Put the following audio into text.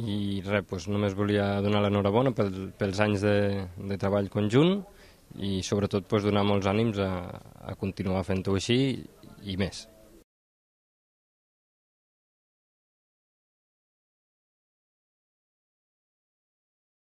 I res, doncs només volia donar l'enhorabona pel, pels anys de, de treball conjunt i sobretot doncs, donar molts ànims a, a continuar fent-ho així i més.